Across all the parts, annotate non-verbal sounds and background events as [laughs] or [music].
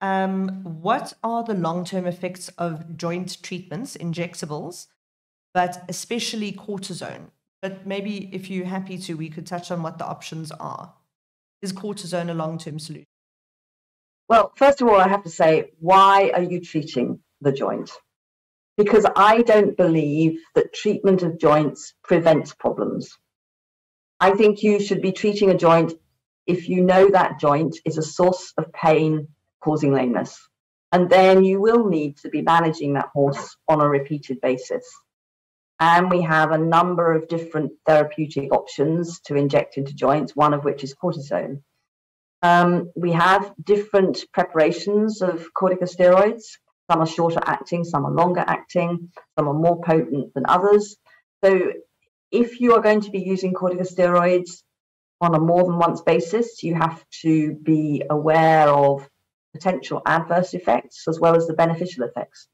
Um, what are the long term effects of joint treatments, injectables, but especially cortisone? But maybe if you're happy to, we could touch on what the options are. Is cortisone a long term solution? Well, first of all, I have to say, why are you treating the joint? Because I don't believe that treatment of joints prevents problems. I think you should be treating a joint if you know that joint is a source of pain causing lameness. And then you will need to be managing that horse on a repeated basis. And we have a number of different therapeutic options to inject into joints, one of which is cortisone. Um, we have different preparations of corticosteroids. Some are shorter acting, some are longer acting, some are more potent than others. So, if you are going to be using corticosteroids on a more than once basis, you have to be aware of potential adverse effects as well as the beneficial effects.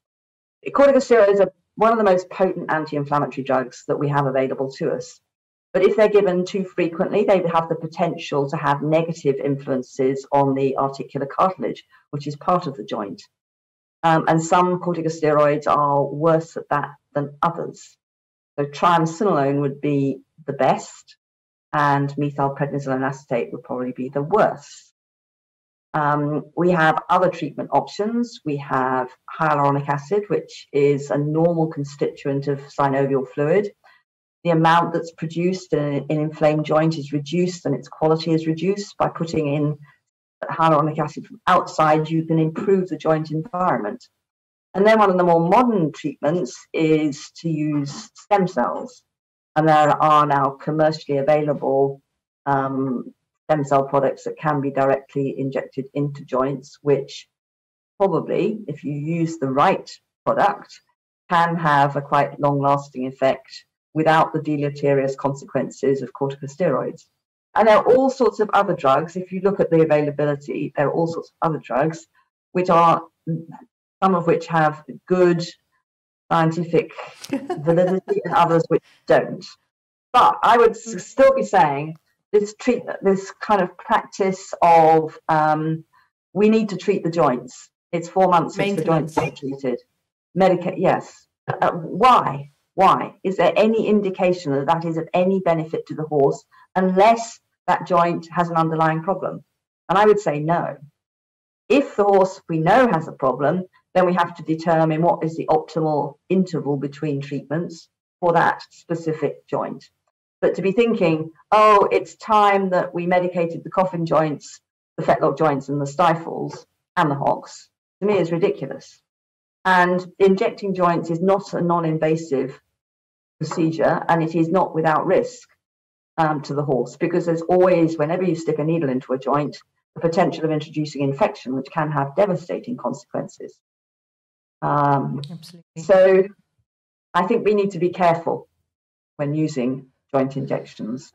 Corticosteroids are one of the most potent anti inflammatory drugs that we have available to us. But if they're given too frequently, they have the potential to have negative influences on the articular cartilage, which is part of the joint. Um, and some corticosteroids are worse at that than others. So triamcinolone would be the best, and methylprednisolone acetate would probably be the worst. Um, we have other treatment options. We have hyaluronic acid, which is a normal constituent of synovial fluid. The amount that's produced in an inflamed joint is reduced and its quality is reduced. By putting in hyaluronic acid from outside, you can improve the joint environment. And then one of the more modern treatments is to use stem cells. And there are now commercially available um, stem cell products that can be directly injected into joints, which probably, if you use the right product, can have a quite long lasting effect without the deleterious consequences of corticosteroids. And there are all sorts of other drugs. If you look at the availability, there are all sorts of other drugs, which are some of which have good scientific [laughs] validity and others which don't. But I would still be saying this treatment, this kind of practice of um, we need to treat the joints. It's four months since the joints are treated. Medicate, yes. Uh, why? Why? Is there any indication that that is of any benefit to the horse unless that joint has an underlying problem? And I would say no. If the horse we know has a problem, then we have to determine what is the optimal interval between treatments for that specific joint. But to be thinking, oh, it's time that we medicated the coffin joints, the fetlock joints, and the stifles and the hocks, to me is ridiculous. And injecting joints is not a non invasive procedure and it is not without risk um, to the horse because there's always, whenever you stick a needle into a joint, the potential of introducing infection, which can have devastating consequences. Um, Absolutely. So I think we need to be careful when using joint injections.